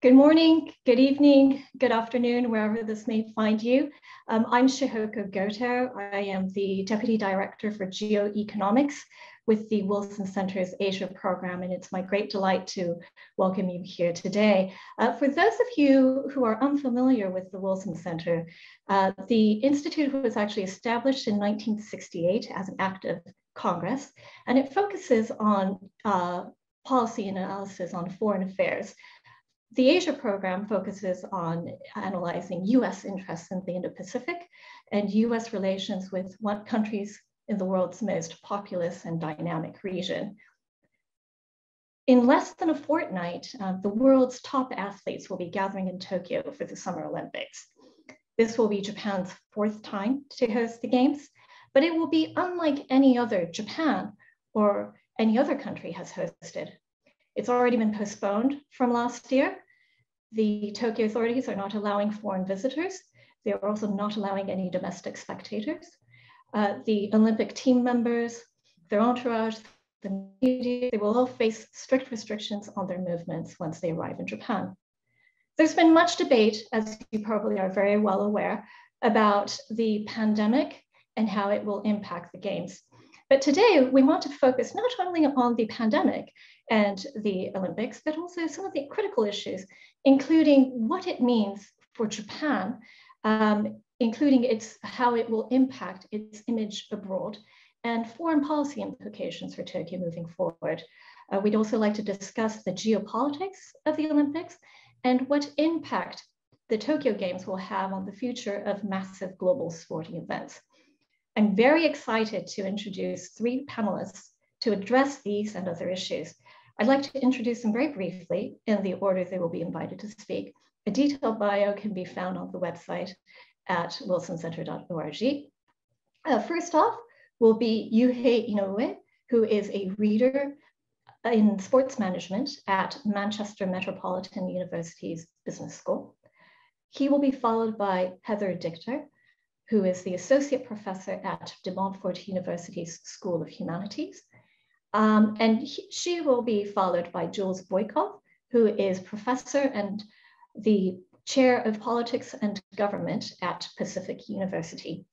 Good morning, good evening, good afternoon, wherever this may find you. Um, I'm Shihoko Goto. I am the Deputy Director for Geoeconomics with the Wilson Center's Asia program, and it's my great delight to welcome you here today. Uh, for those of you who are unfamiliar with the Wilson Center, uh, the Institute was actually established in 1968 as an act of Congress, and it focuses on uh, policy and analysis on foreign affairs the Asia program focuses on analyzing US interests in the Indo-Pacific and US relations with what countries in the world's most populous and dynamic region. In less than a fortnight, uh, the world's top athletes will be gathering in Tokyo for the Summer Olympics. This will be Japan's fourth time to host the Games, but it will be unlike any other Japan or any other country has hosted. It's already been postponed from last year. The Tokyo authorities are not allowing foreign visitors. They are also not allowing any domestic spectators. Uh, the Olympic team members, their entourage, the media, they will all face strict restrictions on their movements once they arrive in Japan. There's been much debate, as you probably are very well aware, about the pandemic and how it will impact the Games. But today we want to focus not only on the pandemic and the Olympics, but also some of the critical issues, including what it means for Japan, um, including its how it will impact its image abroad and foreign policy implications for Tokyo moving forward. Uh, we'd also like to discuss the geopolitics of the Olympics and what impact the Tokyo Games will have on the future of massive global sporting events. I'm very excited to introduce three panelists to address these and other issues. I'd like to introduce them very briefly in the order they will be invited to speak. A detailed bio can be found on the website at wilsoncenter.org. Uh, first off will be Yuhei Inoue, who is a reader in sports management at Manchester Metropolitan University's Business School. He will be followed by Heather Dichter, who is the associate professor at De Montfort University's School of Humanities. Um, and he, she will be followed by Jules Boykoff, who is professor and the chair of politics and government at Pacific University.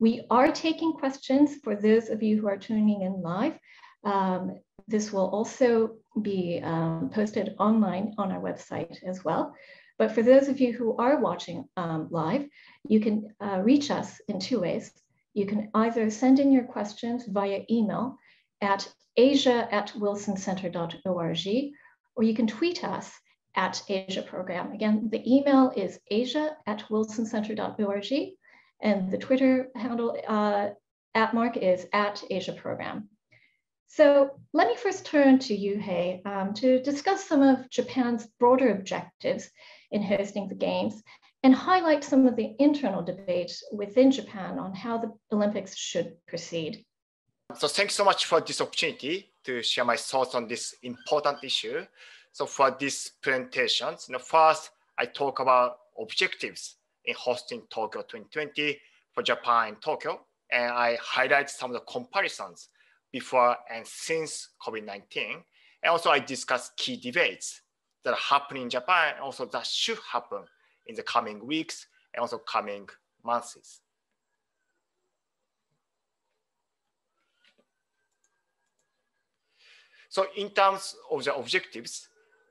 We are taking questions for those of you who are tuning in live. Um, this will also be um, posted online on our website as well. But for those of you who are watching um, live, you can uh, reach us in two ways. You can either send in your questions via email at asia at wilsoncenter.org, or you can tweet us at Asia Program. Again, the email is asia at wilsoncenter.org, and the Twitter handle uh, at mark is at Asia Program. So let me first turn to Yuhei um, to discuss some of Japan's broader objectives in hosting the Games and highlight some of the internal debate within Japan on how the Olympics should proceed. So thanks so much for this opportunity to share my thoughts on this important issue. So for this presentation, you know, first I talk about objectives in hosting Tokyo 2020 for Japan and Tokyo, and I highlight some of the comparisons before and since COVID-19. And also I discuss key debates that are happening in Japan, and also that should happen in the coming weeks and also coming months. So in terms of the objectives,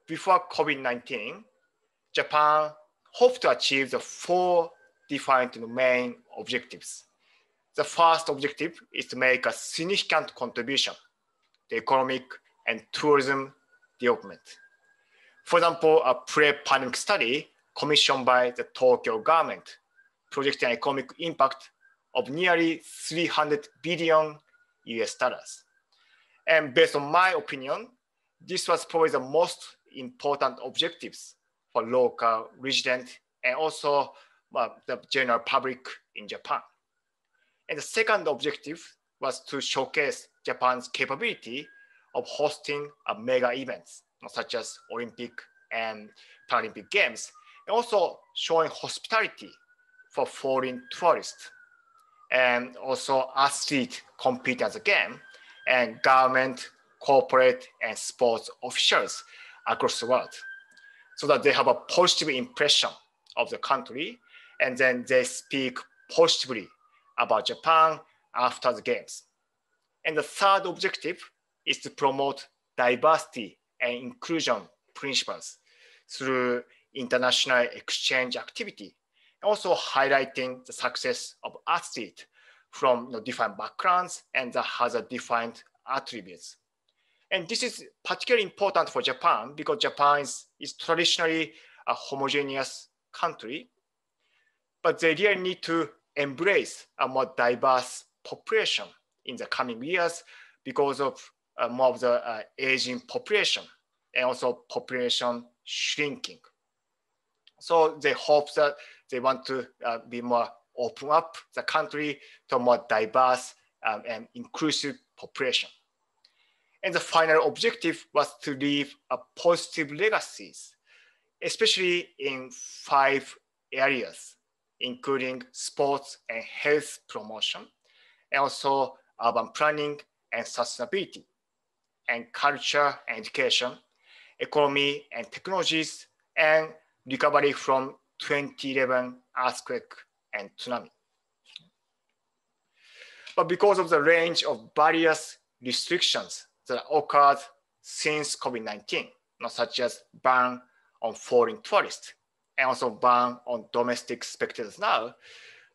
before COVID-19, Japan hoped to achieve the four different main objectives. The first objective is to make a significant contribution to economic and tourism development. For example, a pre-pandemic study commissioned by the Tokyo government projected an economic impact of nearly 300 billion US dollars. And based on my opinion, this was probably the most important objectives for local residents and also well, the general public in Japan. And the second objective was to showcase Japan's capability of hosting a mega events such as Olympic and Paralympic Games, and also showing hospitality for foreign tourists. And also athletes compete as a game, and government, corporate, and sports officials across the world. so that they have a positive impression of the country and then they speak positively about Japan after the games. And the third objective is to promote diversity and inclusion principles through international exchange activity, also highlighting the success of athletes from you know, different backgrounds and that has a different attributes. And this is particularly important for Japan because Japan is, is traditionally a homogeneous country, but they really need to embrace a more diverse population in the coming years because of uh, more of the uh, aging population and also population shrinking. So they hope that they want to uh, be more open up the country to a more diverse um, and inclusive population. And the final objective was to leave a positive legacies, especially in five areas, including sports and health promotion, and also urban planning and sustainability, and culture and education, economy and technologies, and recovery from 2011 earthquake and tsunami. But because of the range of various restrictions that occurred since COVID-19, such as ban on foreign tourists and also ban on domestic spectators now,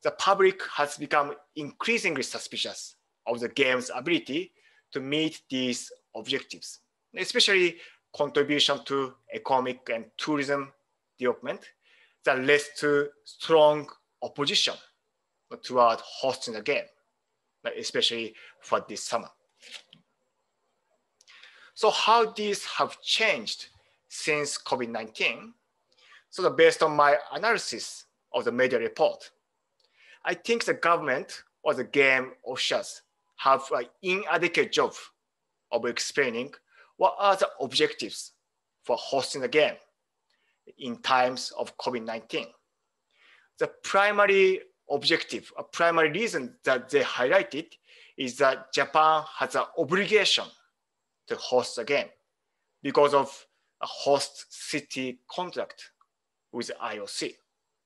the public has become increasingly suspicious of the game's ability to meet these objectives, especially contribution to economic and tourism development that leads to strong opposition toward hosting the game, especially for this summer. So how these have changed since COVID-19? So based on my analysis of the media report, I think the government or the game officials have an inadequate job of explaining what are the objectives for hosting the game in times of COVID-19. The primary objective, a primary reason that they highlighted is that Japan has an obligation to host the game because of a host city contract with IOC.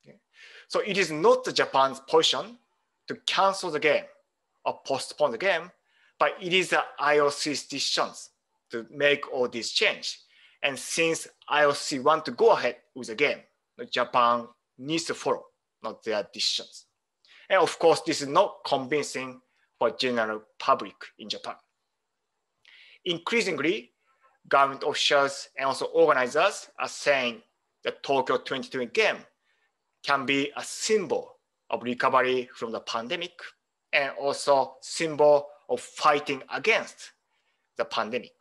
Okay. So it is not Japan's position to cancel the game or postpone the game, but it is the IOC's decisions to make all these change. And since IOC want to go ahead with the game, Japan needs to follow not their decisions. And of course, this is not convincing for general public in Japan. Increasingly, government officials and also organizers are saying the Tokyo 2020 game can be a symbol of recovery from the pandemic and also symbol of fighting against the pandemic.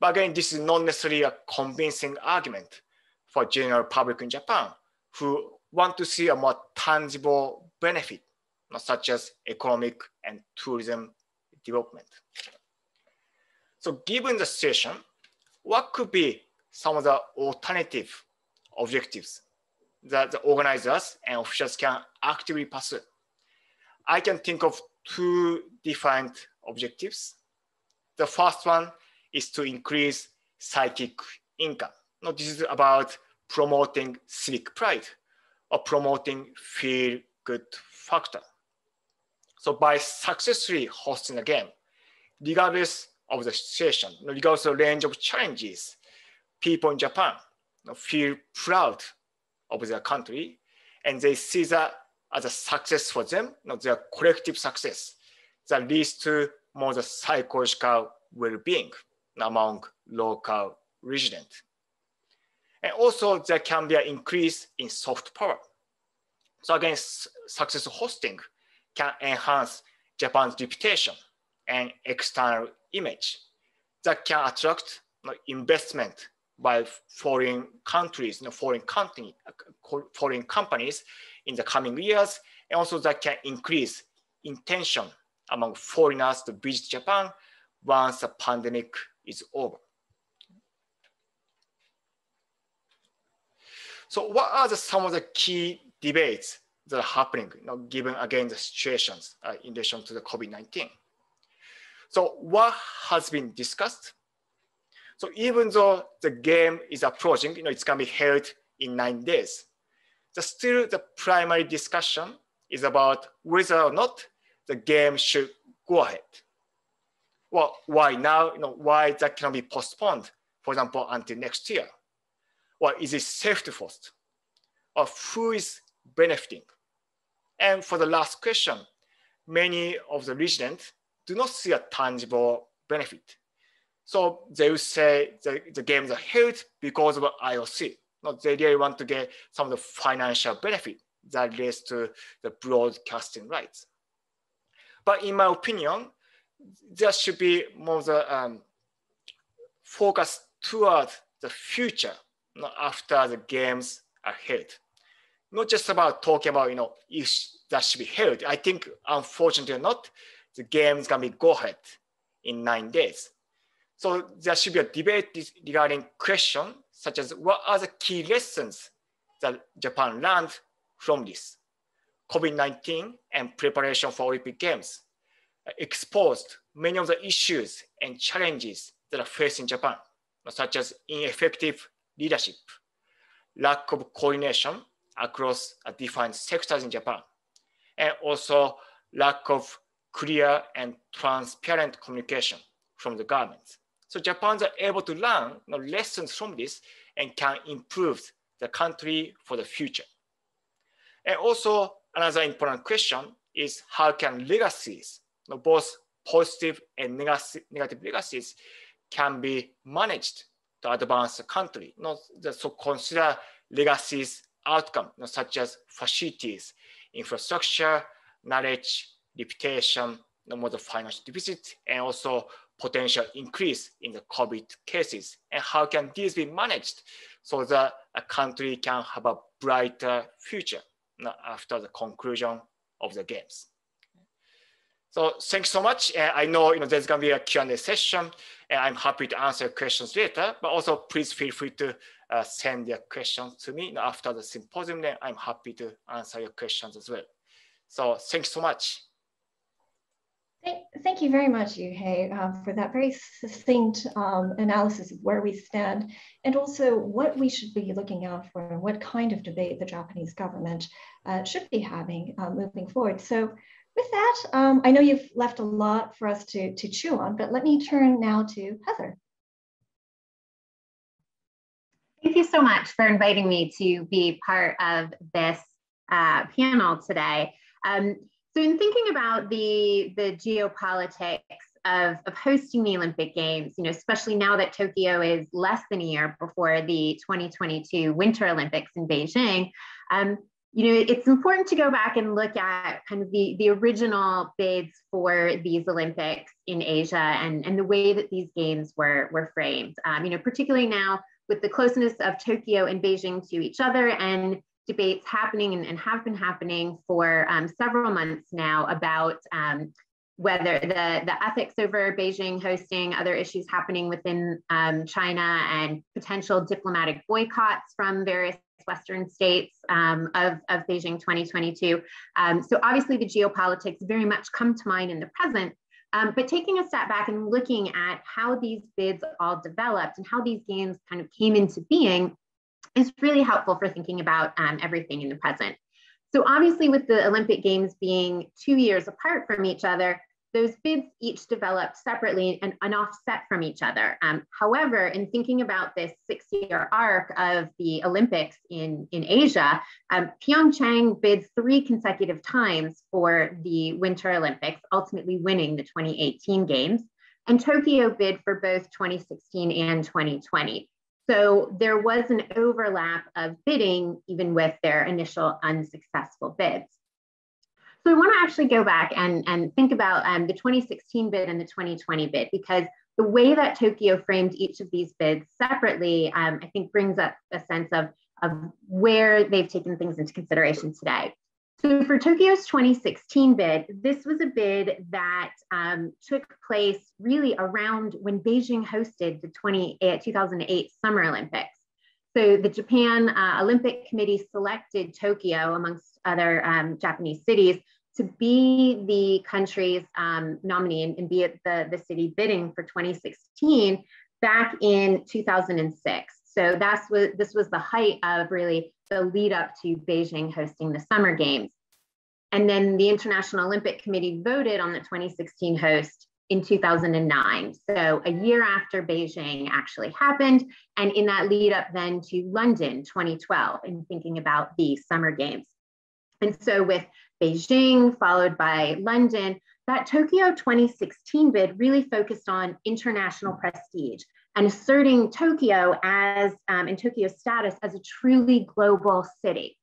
But again, this is not necessarily a convincing argument for general public in Japan who want to see a more tangible benefit, such as economic and tourism development. So given the situation, what could be some of the alternative objectives that the organizers and officials can actively pursue? I can think of two different objectives. The first one is to increase psychic income. Now, this is about promoting civic pride or promoting feel good factor. So by successfully hosting a game, regardless of the situation, regardless of the range of challenges, people in Japan feel proud of their country and they see that as a success for them, not their collective success that leads to more the psychological well-being among local residents. And also there can be an increase in soft power. So again, success hosting can enhance Japan's reputation and external image that can attract investment by foreign countries, you know, foreign company, foreign companies in the coming years, and also that can increase intention among foreigners to visit Japan once the pandemic is over. So what are the, some of the key debates that are happening, you know, given again the situations uh, in relation to the COVID-19? So what has been discussed? So even though the game is approaching, you know, it's gonna be held in nine days. The still the primary discussion is about whether or not the game should go ahead. Well, why now? You know, why that cannot be postponed, for example, until next year? Well, is it safety first? Or who is benefiting? And for the last question, many of the residents do not see a tangible benefit. So they will say the, the games are held because of IOC. No, they really want to get some of the financial benefit that leads to the broadcasting rights. But in my opinion, there should be more the um, focus toward the future know, after the games are held. Not just about talking about, you know, if that should be held. I think, unfortunately or not, the game is going to be go ahead in nine days. So there should be a debate regarding questions such as what are the key lessons that Japan learned from this? COVID-19 and preparation for Olympic Games exposed many of the issues and challenges that are facing Japan, such as ineffective leadership, lack of coordination across different sectors in Japan, and also lack of clear and transparent communication from the government. So Japan's are able to learn you know, lessons from this and can improve the country for the future. And also another important question is how can legacies, you know, both positive and negative legacies can be managed to advance the country. Not so consider legacies outcome, you know, such as facilities, infrastructure, knowledge, reputation, no more the financial deficit, and also potential increase in the COVID cases. And how can these be managed so that a country can have a brighter future after the conclusion of the games? So thanks so much. Uh, I know, you know there's going to be a Q&A session, and I'm happy to answer questions later. But also, please feel free to uh, send your questions to me after the symposium. Then I'm happy to answer your questions as well. So thanks so much. Thank you very much, Yuhei, uh, for that very succinct um, analysis of where we stand and also what we should be looking out for and what kind of debate the Japanese government uh, should be having uh, moving forward. So with that, um, I know you've left a lot for us to, to chew on, but let me turn now to Heather. Thank you so much for inviting me to be part of this uh, panel today. Um, so in thinking about the, the geopolitics of, of hosting the Olympic Games, you know, especially now that Tokyo is less than a year before the 2022 Winter Olympics in Beijing, um, you know, it's important to go back and look at kind of the, the original bids for these Olympics in Asia and, and the way that these games were, were framed. Um, you know, particularly now with the closeness of Tokyo and Beijing to each other and debates happening and, and have been happening for um, several months now about um, whether the, the ethics over Beijing hosting, other issues happening within um, China, and potential diplomatic boycotts from various Western states um, of, of Beijing 2022. Um, so obviously the geopolitics very much come to mind in the present, um, but taking a step back and looking at how these bids all developed and how these games kind of came into being, is really helpful for thinking about um, everything in the present. So obviously with the Olympic Games being two years apart from each other, those bids each developed separately and, and offset from each other. Um, however, in thinking about this six year arc of the Olympics in, in Asia, um, Pyeongchang bid three consecutive times for the Winter Olympics, ultimately winning the 2018 Games, and Tokyo bid for both 2016 and 2020. So there was an overlap of bidding even with their initial unsuccessful bids. So I want to actually go back and, and think about um, the 2016 bid and the 2020 bid because the way that Tokyo framed each of these bids separately, um, I think brings up a sense of, of where they've taken things into consideration today. So for Tokyo's 2016 bid, this was a bid that um, took place really around when Beijing hosted the 20, uh, 2008 Summer Olympics. So the Japan uh, Olympic Committee selected Tokyo amongst other um, Japanese cities to be the country's um, nominee and, and, be the, the city bidding for 2016 back in 2006. So that's what this was the height of really the lead up to Beijing hosting the Summer Games. And then the International Olympic Committee voted on the 2016 host in 2009. So a year after Beijing actually happened, and in that lead up then to London 2012, and thinking about the Summer Games. And so with Beijing followed by London, that Tokyo 2016 bid really focused on international prestige and asserting Tokyo as, um, Tokyo's status as a truly global city.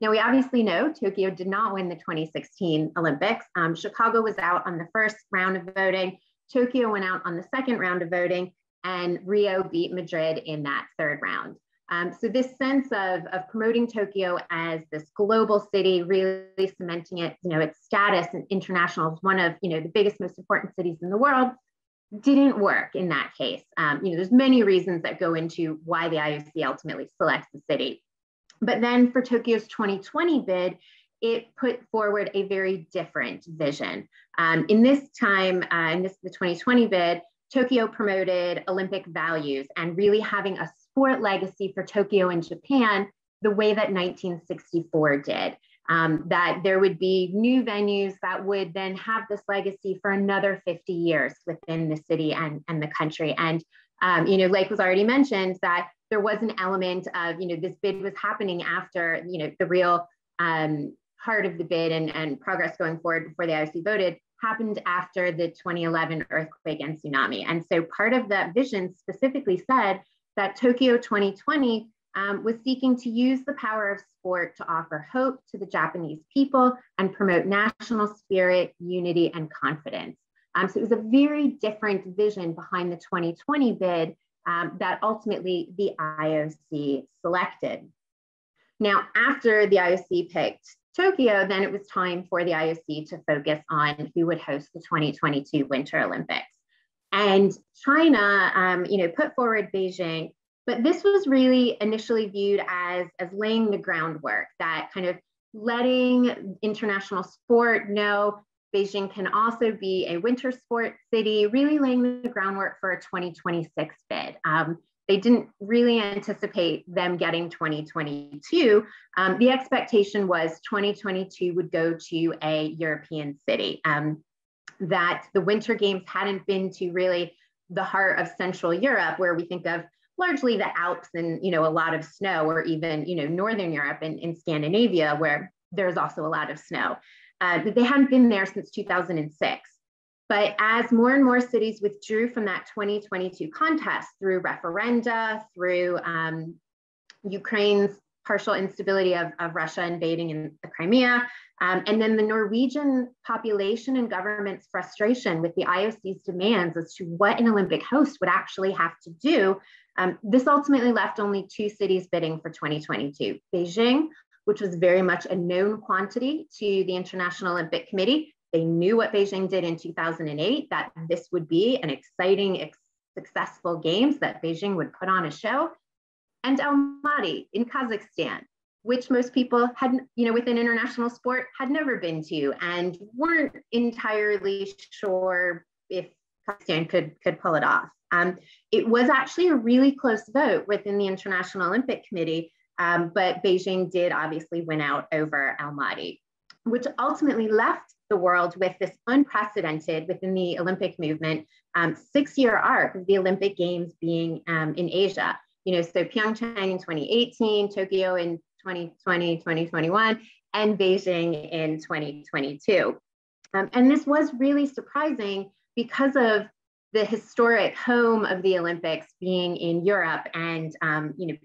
Now, we obviously know Tokyo did not win the 2016 Olympics. Um, Chicago was out on the first round of voting, Tokyo went out on the second round of voting, and Rio beat Madrid in that third round. Um, so this sense of, of promoting Tokyo as this global city, really cementing it, you know, its status and international as one of, you know, the biggest, most important cities in the world, didn't work in that case. Um, you know, there's many reasons that go into why the IOC ultimately selects the city. But then for Tokyo's 2020 bid, it put forward a very different vision. Um, in this time, uh, in this the 2020 bid, Tokyo promoted Olympic values and really having a sport legacy for Tokyo and Japan the way that 1964 did um, that there would be new venues that would then have this legacy for another 50 years within the city and, and the country. And, um, you know, like was already mentioned, that there was an element of, you know, this bid was happening after, you know, the real um, heart of the bid and, and progress going forward before the IOC voted happened after the 2011 earthquake and tsunami. And so part of that vision specifically said that Tokyo 2020 um, was seeking to use the power of sport to offer hope to the Japanese people and promote national spirit, unity, and confidence. Um, so it was a very different vision behind the 2020 bid um, that ultimately the IOC selected. Now, after the IOC picked Tokyo, then it was time for the IOC to focus on who would host the 2022 Winter Olympics. And China, um, you know, put forward Beijing but this was really initially viewed as, as laying the groundwork, that kind of letting international sport know Beijing can also be a winter sport city, really laying the groundwork for a 2026 bid. Um, they didn't really anticipate them getting 2022. Um, the expectation was 2022 would go to a European city. Um, that the Winter Games hadn't been to really the heart of Central Europe, where we think of largely the Alps and you know a lot of snow, or even you know Northern Europe and in Scandinavia where there's also a lot of snow. Uh, they hadn't been there since 2006. But as more and more cities withdrew from that 2022 contest through referenda, through um, Ukraine's partial instability of, of Russia invading in the Crimea, um, and then the Norwegian population and government's frustration with the IOC's demands as to what an Olympic host would actually have to do um, this ultimately left only two cities bidding for 2022 Beijing, which was very much a known quantity to the International Olympic Committee. They knew what Beijing did in 2008, that this would be an exciting, ex successful games, that Beijing would put on a show. And Almaty in Kazakhstan, which most people had, you know, within international sport had never been to and weren't entirely sure if Kazakhstan could, could pull it off. Um, it was actually a really close vote within the International Olympic Committee, um, but Beijing did obviously win out over Almaty, which ultimately left the world with this unprecedented within the Olympic movement um, six-year arc of the Olympic Games being um, in Asia. You know, so Pyeongchang in 2018, Tokyo in 2020, 2021, and Beijing in 2022. Um, and this was really surprising because of the historic home of the Olympics being in Europe. And, um, you know,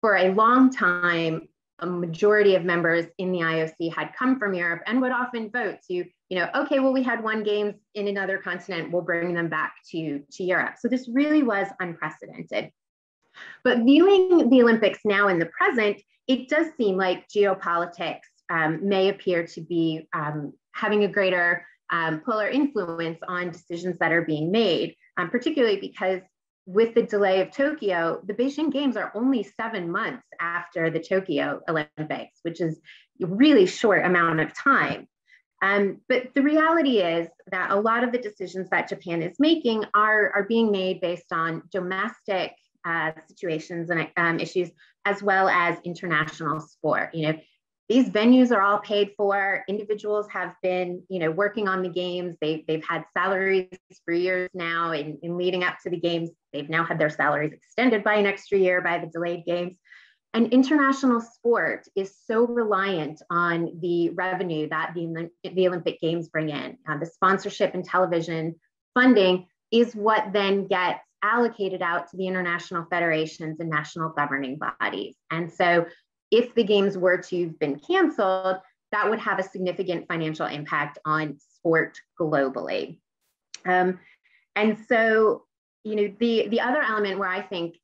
for a long time, a majority of members in the IOC had come from Europe and would often vote to, you know, okay, well, we had one games in another continent, we'll bring them back to, to Europe. So this really was unprecedented. But viewing the Olympics now in the present, it does seem like geopolitics um, may appear to be um, having a greater um, pull influence on decisions that are being made, um, particularly because with the delay of Tokyo, the Beijing Games are only seven months after the Tokyo Olympics, which is a really short amount of time. Um, but the reality is that a lot of the decisions that Japan is making are, are being made based on domestic uh, situations and um, issues, as well as international sport. You know, these venues are all paid for. Individuals have been, you know, working on the games. They, they've had salaries for years now. In, in leading up to the games, they've now had their salaries extended by an extra year by the delayed games. And international sport is so reliant on the revenue that the, the Olympic Games bring in. Uh, the sponsorship and television funding is what then gets allocated out to the international federations and national governing bodies. And so if the games were to have been canceled, that would have a significant financial impact on sport globally. Um, and so, you know, the, the other element where I think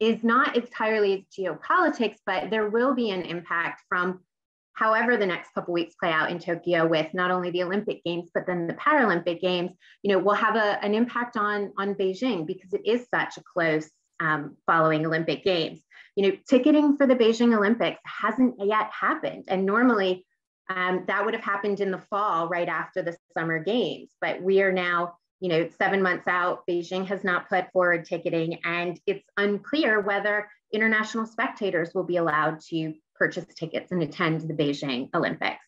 is not entirely geopolitics, but there will be an impact from however the next couple weeks play out in Tokyo with not only the Olympic Games, but then the Paralympic Games, you know, will have a, an impact on, on Beijing because it is such a close um, following Olympic Games. You know, ticketing for the Beijing Olympics hasn't yet happened. And normally um, that would have happened in the fall, right after the summer games. But we are now you know, seven months out, Beijing has not put forward ticketing, and it's unclear whether international spectators will be allowed to purchase tickets and attend the Beijing Olympics.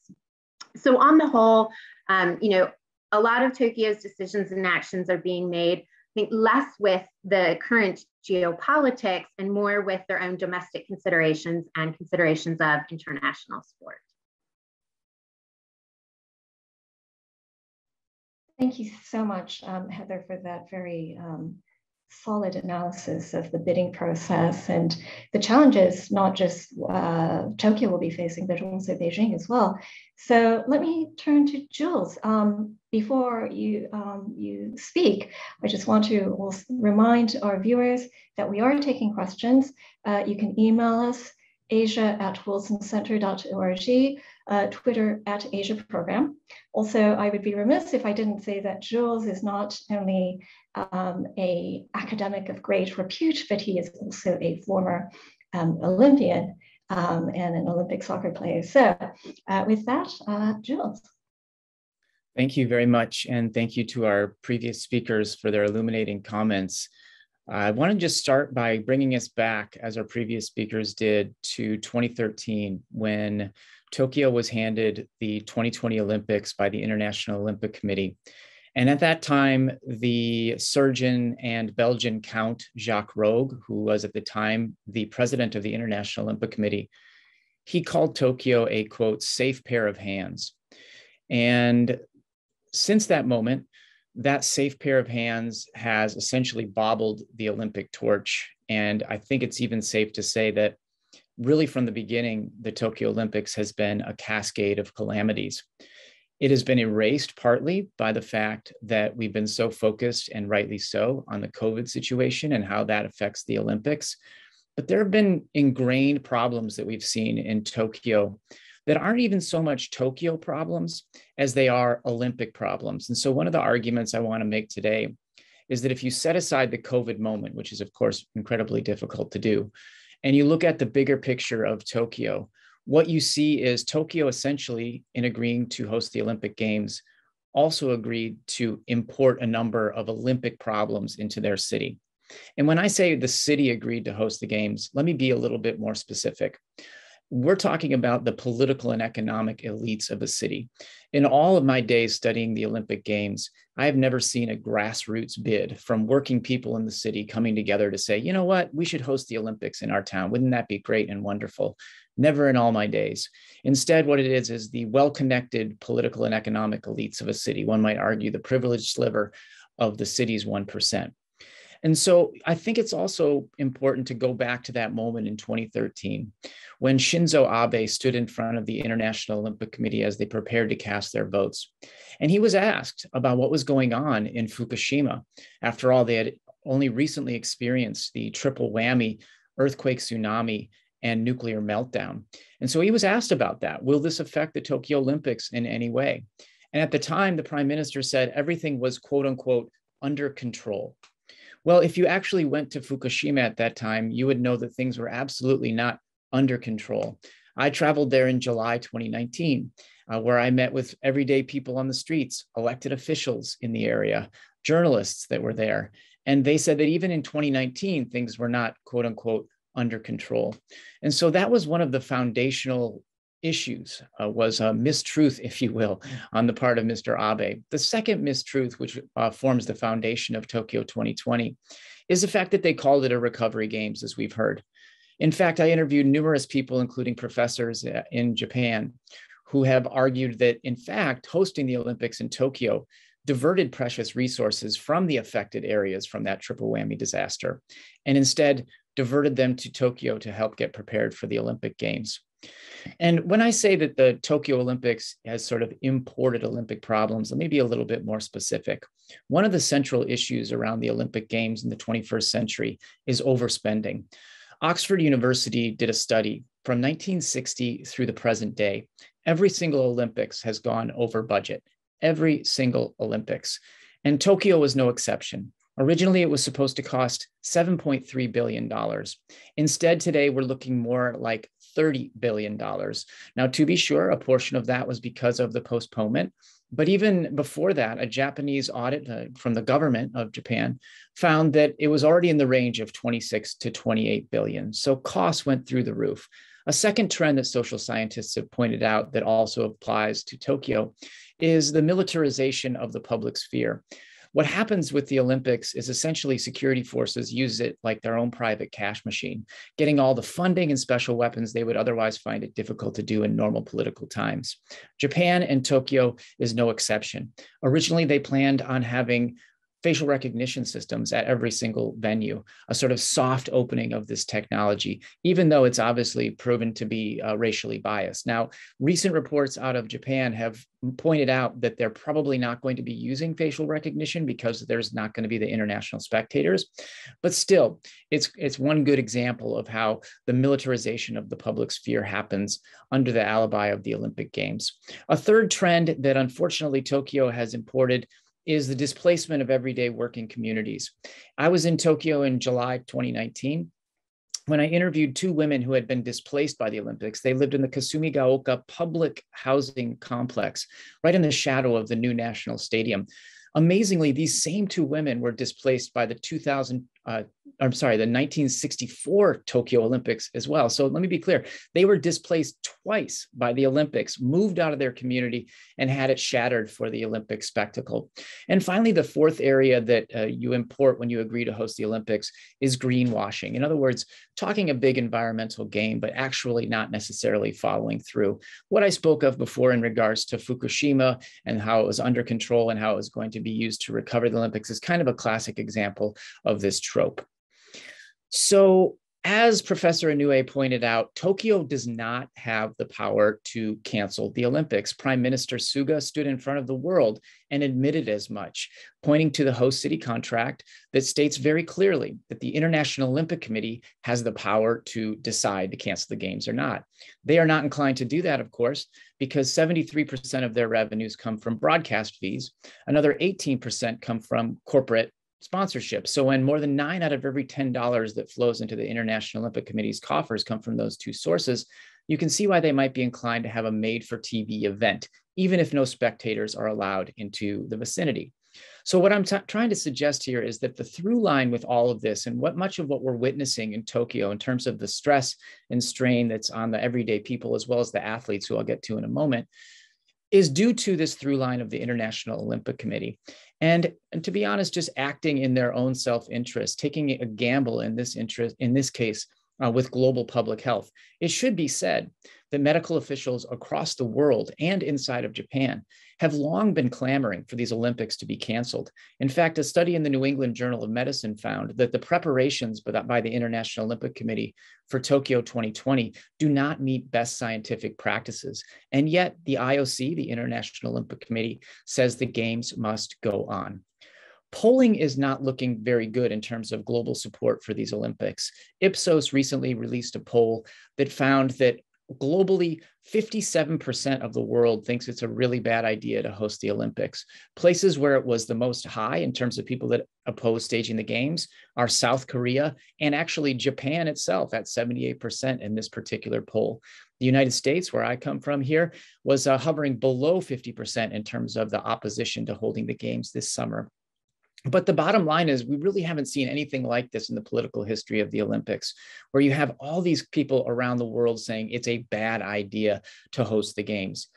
So, on the whole, um, you know, a lot of Tokyo's decisions and actions are being made, think, less with the current geopolitics and more with their own domestic considerations and considerations of international sport. Thank you so much, um, Heather, for that very um, solid analysis of the bidding process and the challenges not just uh, Tokyo will be facing, but also Beijing as well. So let me turn to Jules. Um, before you, um, you speak, I just want to remind our viewers that we are taking questions. Uh, you can email us asia at wilsoncenter.org, uh, Twitter at Asia Program. Also, I would be remiss if I didn't say that Jules is not only um, a academic of great repute, but he is also a former um, Olympian um, and an Olympic soccer player. So uh, with that, uh, Jules. Thank you very much. And thank you to our previous speakers for their illuminating comments. I want to just start by bringing us back, as our previous speakers did, to 2013 when Tokyo was handed the 2020 Olympics by the International Olympic Committee. And at that time, the surgeon and Belgian Count Jacques Rogge, who was at the time the president of the International Olympic Committee, he called Tokyo a quote, safe pair of hands. And since that moment, that safe pair of hands has essentially bobbled the Olympic torch. And I think it's even safe to say that really from the beginning, the Tokyo Olympics has been a cascade of calamities. It has been erased partly by the fact that we've been so focused, and rightly so, on the COVID situation and how that affects the Olympics. But there have been ingrained problems that we've seen in Tokyo that aren't even so much Tokyo problems as they are Olympic problems. And so, one of the arguments I want to make today is that if you set aside the COVID moment, which is, of course, incredibly difficult to do, and you look at the bigger picture of Tokyo, what you see is Tokyo essentially, in agreeing to host the Olympic Games, also agreed to import a number of Olympic problems into their city. And when I say the city agreed to host the Games, let me be a little bit more specific we're talking about the political and economic elites of a city. In all of my days studying the Olympic Games, I have never seen a grassroots bid from working people in the city coming together to say, you know what, we should host the Olympics in our town. Wouldn't that be great and wonderful? Never in all my days. Instead, what it is is the well connected political and economic elites of a city. One might argue the privileged sliver of the city's 1%. And so I think it's also important to go back to that moment in 2013 when Shinzo Abe stood in front of the International Olympic Committee as they prepared to cast their votes. And he was asked about what was going on in Fukushima. After all, they had only recently experienced the triple whammy earthquake, tsunami, and nuclear meltdown. And so he was asked about that. Will this affect the Tokyo Olympics in any way? And at the time, the prime minister said everything was quote unquote under control. Well, if you actually went to Fukushima at that time, you would know that things were absolutely not under control. I traveled there in July 2019. uh, where I met with everyday people on the streets, elected officials in the area, journalists that were there. And they said that even in 2019, things were not, quote unquote, under control. And so that was one of the foundational issues uh, was a mistruth, if you will, on the part of Mr. Abe. The second mistruth, which uh, forms the foundation of Tokyo 2020, is the fact that they called it a recovery games, as we've heard. In fact, I interviewed numerous people, including professors uh, in Japan, who have argued that, in fact, hosting the Olympics in Tokyo diverted precious resources from the affected areas from that triple whammy disaster, and instead diverted them to Tokyo to help get prepared for the Olympic Games. And when I say that the Tokyo Olympics has sort of imported Olympic problems, let me be a little bit more specific. One of the central issues around the Olympic Games in the 21st century is overspending. Oxford University did a study from 1960 through the present day. Every single Olympics has gone over budget, every single Olympics. And Tokyo was no exception. Originally, it was supposed to cost $7.3 billion. Instead, today, we're looking more like $30 billion. Now, to be sure, a portion of that was because of the postponement. But even before that, a Japanese audit uh, from the government of Japan found that it was already in the range of 26 to 28 billion. So costs went through the roof. A second trend that social scientists have pointed out that also applies to Tokyo is the militarization of the public sphere. What happens with the Olympics is essentially security forces use it like their own private cash machine, getting all the funding and special weapons they would otherwise find it difficult to do in normal political times. Japan and Tokyo is no exception. Originally, they planned on having facial recognition systems at every single venue, a sort of soft opening of this technology, even though it's obviously proven to be uh, racially biased. Now, recent reports out of Japan have pointed out that they're probably not going to be using facial recognition because there's not going to be the international spectators. But still, it's, it's one good example of how the militarization of the public sphere happens under the alibi of the Olympic Games. A third trend that unfortunately Tokyo has imported is the displacement of everyday working communities. I was in Tokyo in July 2019 when I interviewed two women who had been displaced by the Olympics. They lived in the Kasumigaoka public housing complex, right in the shadow of the new national stadium. Amazingly, these same two women were displaced by the 2000 uh, I'm sorry, the 1964 Tokyo Olympics as well. So let me be clear they were displaced twice by the Olympics, moved out of their community, and had it shattered for the Olympic spectacle. And finally, the fourth area that uh, you import when you agree to host the Olympics is greenwashing. In other words, talking a big environmental game, but actually not necessarily following through. What I spoke of before in regards to Fukushima and how it was under control and how it was going to be used to recover the Olympics is kind of a classic example of this trope. So, as Professor Inoue pointed out, Tokyo does not have the power to cancel the Olympics. Prime Minister Suga stood in front of the world and admitted as much, pointing to the host city contract that states very clearly that the International Olympic Committee has the power to decide to cancel the games or not. They are not inclined to do that, of course, because 73% of their revenues come from broadcast fees, another 18% come from corporate sponsorship. So when more than nine out of every $10 that flows into the International Olympic Committee's coffers come from those two sources, you can see why they might be inclined to have a made for TV event, even if no spectators are allowed into the vicinity. So what I'm trying to suggest here is that the through line with all of this and what much of what we're witnessing in Tokyo in terms of the stress and strain that's on the everyday people as well as the athletes who I'll get to in a moment is due to this through line of the International Olympic Committee. And, and to be honest, just acting in their own self-interest, taking a gamble in this interest, in this case, uh, with global public health. It should be said that medical officials across the world and inside of Japan have long been clamoring for these Olympics to be canceled. In fact, a study in the New England Journal of Medicine found that the preparations by the International Olympic Committee for Tokyo 2020 do not meet best scientific practices. And yet, the IOC, the International Olympic Committee, says the Games must go on polling is not looking very good in terms of global support for these Olympics. Ipsos recently released a poll that found that globally 57% of the world thinks it's a really bad idea to host the olympics places where it was the most high in terms of people that oppose staging the games are south korea and actually japan itself at 78% in this particular poll The United States, where I come from here, was uh, hovering below 50% in terms of the opposition to holding the games this summer. But the bottom line is, we really haven't seen anything like this in the political history of the Olympics, where you have all these people around the world saying it's a bad idea to host the games.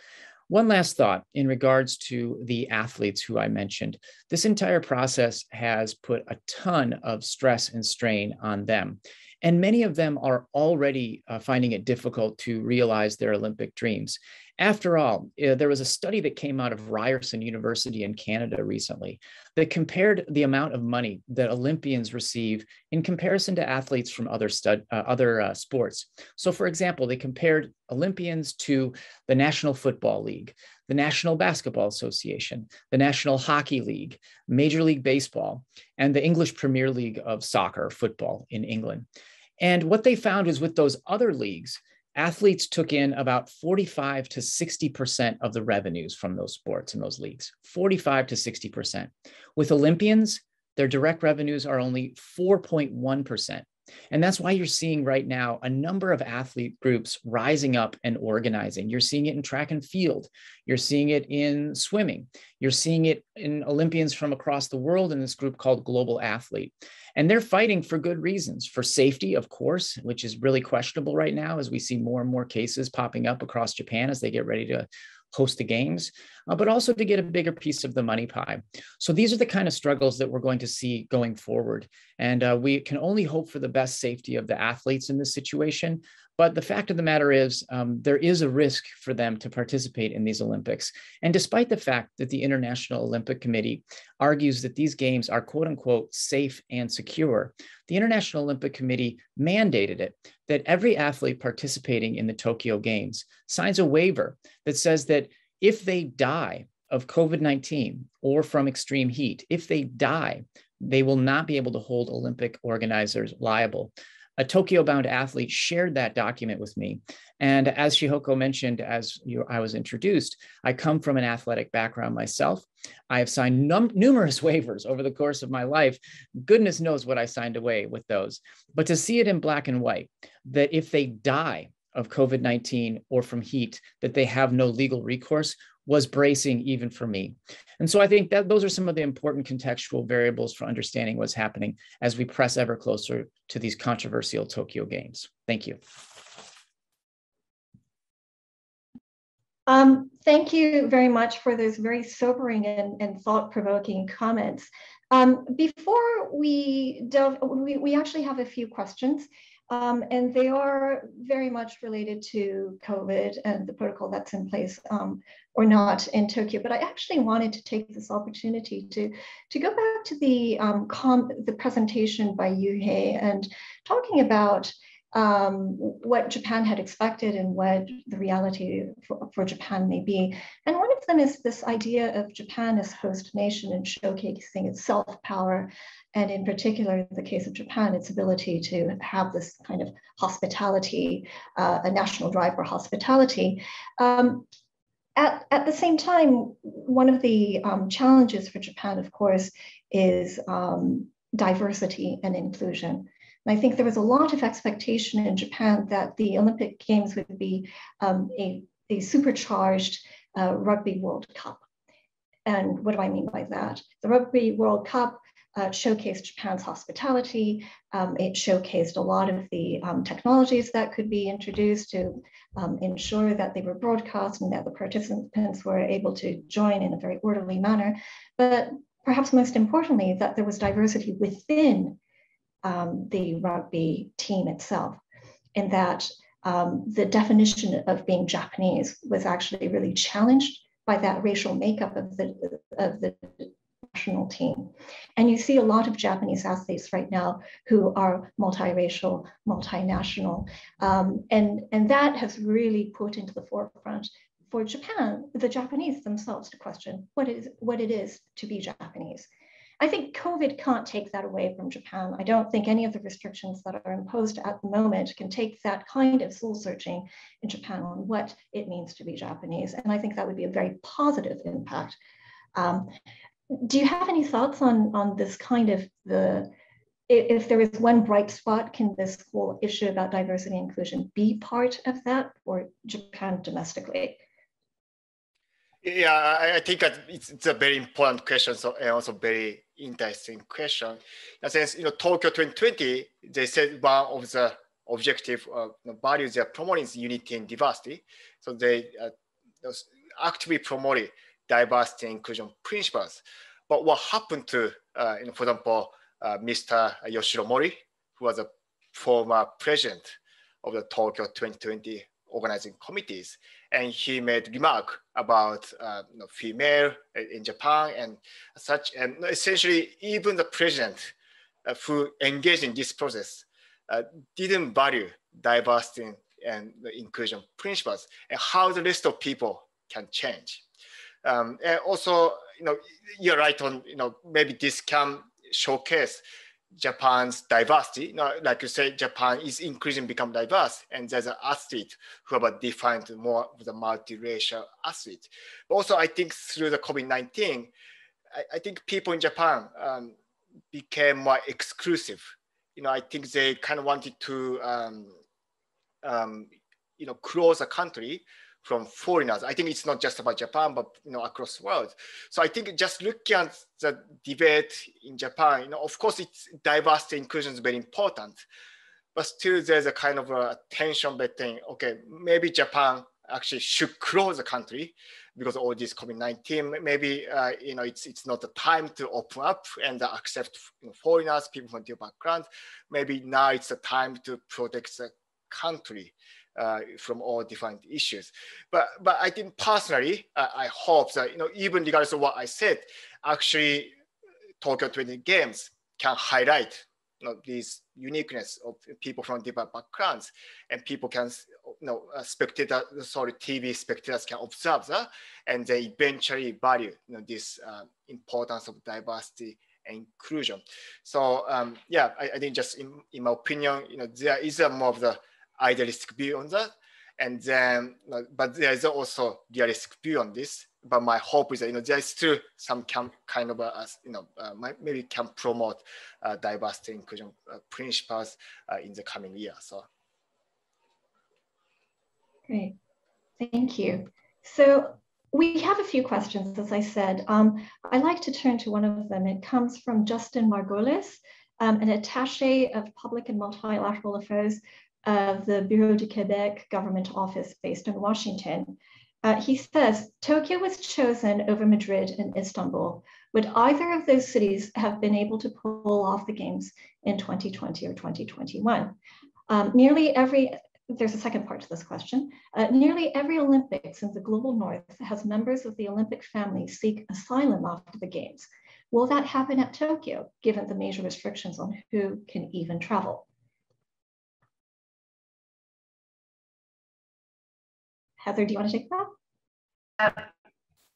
One last thought in regards to the athletes who I mentioned. This entire process has put a ton of stress and strain on them. And many of them are already uh, finding it difficult to realize their Olympic dreams. After all, uh, there was a study that came out of Ryerson University in Canada recently that compared the amount of money that Olympians receive in comparison to athletes from other stud, uh, other uh, sports. So, for example, they compared Olympians to the National Football League, the National Basketball Association, the National Hockey League, Major League Baseball, and the English Premier League of soccer, football in England. And what they found is with those other leagues, athletes took in about 45 to 60% of the revenues from those sports and those leagues 45 to 60% with olympians their direct revenues are only 4.1% and that's why you're seeing right now a number of athlete groups rising up and organizing. You're seeing it in track and field. You're seeing it in swimming. You're seeing it in Olympians from across the world in this group called Global Athlete. And they're fighting for good reasons for safety, of course, which is really questionable right now as we see more and more cases popping up across Japan as they get ready to host the games, uh, but also to get a bigger piece of the money pie. So these are the kind of struggles that we're going to see going forward. And uh, we can only hope for the best safety of the athletes in this situation. But the fact of the matter is, um, there is a risk for them to participate in these Olympics. And despite the fact that the International Olympic Committee argues that these games are quote unquote safe and secure, the International Olympic Committee mandated it that every athlete participating in the Tokyo Games signs a waiver that says that if they die of COVID 19 or from extreme heat, if they die, they will not be able to hold Olympic organizers liable a Tokyo bound athlete shared that document with me. And as Shihoko mentioned, as you, I was introduced, I come from an athletic background myself. I have signed num- numerous waivers over the course of my life. Goodness knows what I signed away with those. But to see it in black and white, that if they die of COVID 19 or from heat, that they have no legal recourse was bracing even for me. And so I think that those are some of the important contextual variables for understanding what's happening as we press ever closer to these controversial Tokyo Games. Thank you. Um, thank you very much for those very sobering and, and thought-provoking comments. Um, before we delve, we, we actually have a few questions. Um, and they are very much related to COVID and the protocol that's in place um, or not in Tokyo. But I actually wanted to take this opportunity to, to go back to the, um, the presentation by Yuhei and talking about um, what Japan had expected and what the reality for, for, Japan may be. And one of them is this idea of Japan as host nation and showcasing its soft power and in particular, in the case of Japan, its ability to have this kind of hospitality, uh, a national drive for hospitality. Um, at, at the same time, one of the um, challenges for Japan, of course, is um, diversity and inclusion. And I think there was a lot of expectation in Japan that the Olympic Games would be um, a, a supercharged uh, Rugby World Cup. And what do I mean by that? The Rugby World Cup uh, showcased Japan's hospitality. Um, it showcased a lot of the um, technologies that could be introduced to um, ensure that they were broadcast and that the participants were able to join in a very orderly manner. But perhaps most importantly, that there was diversity within um, the rugby team itself, in that um, the definition of being Japanese was actually really challenged by that racial makeup of the, of the national team. And you see a lot of Japanese athletes right now who are multiracial, multinational. Um, and, and that has really put into the forefront for Japan, the Japanese themselves to question what is what it is to be Japanese. I think COVID can't take that away from Japan. I don't think any of the restrictions that are imposed at the moment can take that kind of soul searching in Japan on what it means to be Japanese. And I think that would be a very positive impact. Um, do you have any thoughts on on this kind of the if there is one bright spot, can this whole issue about diversity and inclusion be part of that or Japan domestically? Yeah, I think it's, it's a very important question, so and also very interesting question. In a sense, you know, Tokyo 2020, they said one of the objective uh, values they are promoting is unity and diversity. So they uh, actively promoted diversity and inclusion principles. But what happened to, uh, you know, for example, uh, Mr. Yoshiro Mori, who was a former president of the Tokyo 2020 organizing committees, and he made remark about uh, you know, female in Japan and such, and essentially even the president uh, who engaged in this process uh, didn't value diversity and inclusion principles and how the rest of people can change. Um, and also, you know, you're right on, you know, maybe this can showcase Japan's diversity. Know, like you say, Japan is increasingly become diverse, and there's an athlete who have defined more of the multiracial athlete. But also, I think through the COVID-19, I, I, think people in Japan um, became more exclusive. You know, I think they kind of wanted to, um, um, you know, close the country from foreigners. I think it's not just about Japan, but you know across the world. So I think just looking at the debate in Japan, you know, of course, it's diversity inclusion is very important, but still there's a kind of a tension between okay, maybe Japan actually should close the country because all this COVID-19. Maybe uh, you know it's it's not the time to open up and accept you know, foreigners, people from different backgrounds. Maybe now it's the time to protect the country uh, from all different issues. But but I think personally, uh, I hope that you know even regardless of what I said, actually Tokyo 20 Games can highlight you know, this uniqueness of people from different backgrounds, and people can you know uh, spectator sorry TV spectators can observe that, and they eventually value you know this uh, importance of diversity and inclusion. So um, yeah, I, I, think just in, in my opinion, you know, there is a more of the idealistic view on that. And then, but there is also realistic view on this. But my hope is that you know there is still some can, kind of a, you know uh, maybe can promote uh, diversity inclusion uh, principles uh, in the coming year. So. Great, thank you. So we have a few questions, as I said. Um, I like to turn to one of them. It comes from Justin Margolis, um, an attache of public and multilateral affairs of the Bureau de Quebec government office based in Washington. Uh, he says Tokyo was chosen over Madrid and Istanbul. Would either of those cities have been able to pull off the games in 2020 or 2021? Um, nearly every, there's a second part to this question. Uh, nearly every Olympics in the global north has members of the Olympic family seek asylum after the games. Will that happen at Tokyo, given the major restrictions on who can even travel? Heather, do you want to take that? Uh,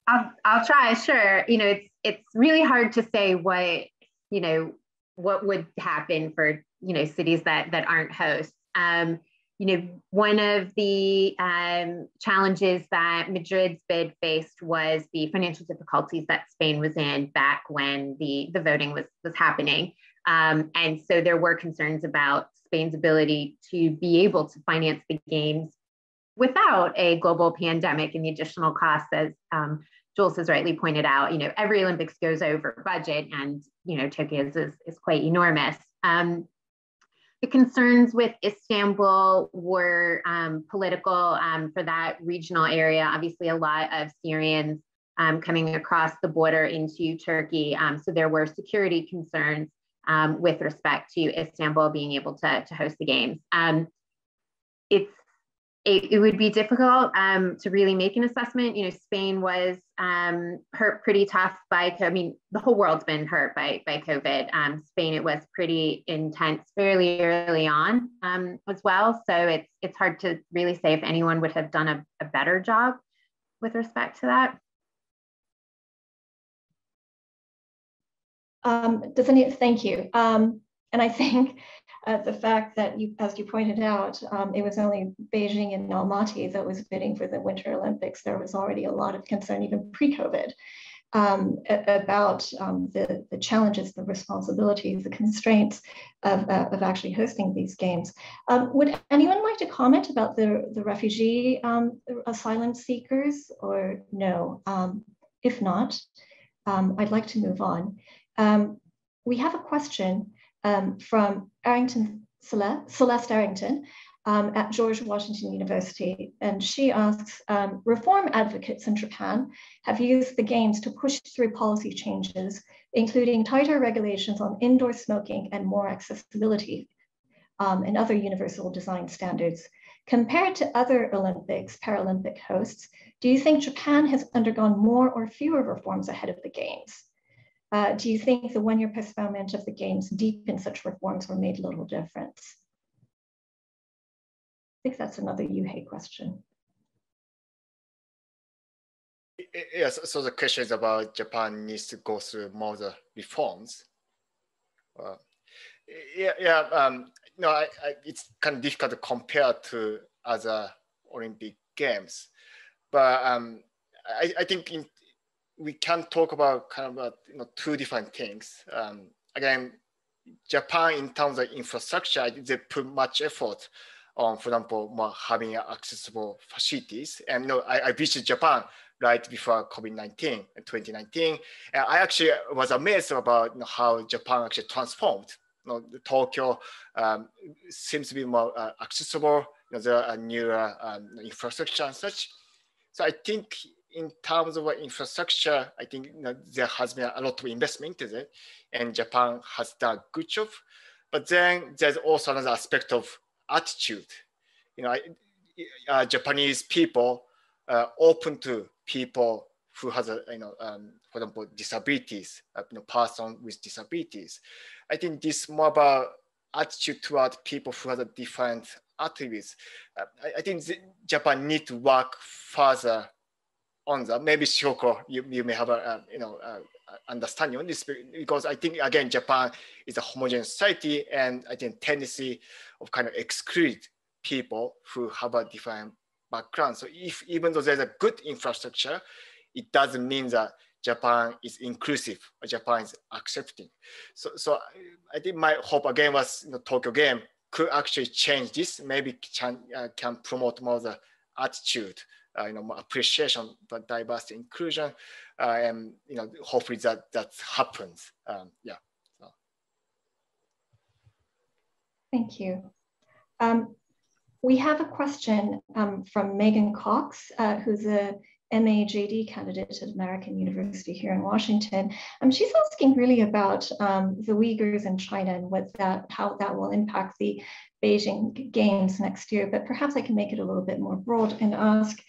I'll, I'll try, sure. You know, it's, it's really hard to say what, you know, what would happen for, you know, cities that, that aren't hosts. Um, you know, one of the um, challenges that Madrid's bid faced was the financial difficulties that Spain was in back when the, the voting was, was happening. Um, and so there were concerns about Spain's ability to be able to finance the games without a global pandemic and the additional costs, as um, Jules has rightly pointed out, you know, every Olympics goes over budget and, you know, Tokyo's is, is quite enormous. Um, the concerns with Istanbul were um, political um, for that regional area. Obviously, a lot of Syrians um, coming across the border into Turkey. Um, so there were security concerns with respect to Istanbul being able to, to host the games. It's it, it would be difficult um, to really make an assessment. You know, Spain was um, hurt pretty tough by, I mean, the whole world's been hurt by, by COVID. Um, Spain, it was pretty intense fairly early on um, as well. So it's, it's hard to really say if anyone would have done a, a better job with respect to that. Um, does any, thank you. Um, and I think uh, the fact that you, as you pointed out, um, it was only Beijing and Almaty that was bidding for the Winter Olympics. There was already a lot of concern even pre-COVID. um, about um, the, the challenges, the responsibilities, the constraints of, uh, of actually hosting these games. Um, would anyone like to comment about the, the refugee um, asylum seekers or no? Um, if not, I'd like to move on. we have a question from Arrington Celeste, Celeste Arrington, um, at George Washington University. And she asks, um, reform advocates in Japan have used the games to push through policy changes, including tighter regulations on indoor smoking and more accessibility um, and other universal design standards. Compared to other Olympics, Paralympic hosts, do you think Japan has undergone more or fewer reforms ahead of the Games? Uh, do you think the one-year postponement of the Games deepened such reforms or made little difference? I think that's another Yuhei question. Yes, so the question is about Japan needs to go through more the reforms. Uh, yeah, yeah. Um, no, I, I, it's kind of difficult to compare to other Olympic games, but um, I, I think in, we can talk about kind of about, you know two different things. Um, again, Japan in terms of infrastructure, they put much effort on, for example, having accessible facilities. And you know, I, I visited Japan right before COVID-19 in 2019. And I actually was amazed about you know, how Japan actually transformed. You know, Tokyo um, seems to be more uh, accessible. You know, there are newer um, infrastructure and such. So I think in terms of infrastructure, I think you know, there has been a lot of investment in it, and Japan has done a good job. But then there's also another aspect of attitude. You know, uh, Japanese people uh, open to people who has a you know um, for example disabilities, uh, you know, person with disabilities. I think this more about attitude toward people who have a different attributes. Uh, I, I, think Japan need to work further on that. Maybe Shoko, you, you may have a, you know understanding on this because I think again Japan is a homogeneous society and I think tendency of kind of exclude people who have a different background. So if even though there's a good infrastructure, it doesn't mean that Japan is inclusive or Japan is accepting. So, so I think my hope again was the Tokyo game could actually change this. Maybe can uh, can promote more the attitude, you know, more appreciation for diversity inclusion, uh, and you know, hopefully that that happens. Um, yeah. So. Thank you. Um, we have a question um, from Megan Cox, uh, who's a MAJD candidate at American University here in Washington. Um, she's asking really about um, the Uyghurs in China and what that, how that will impact the Beijing Games next year. But perhaps I can make it a little bit more broad and ask,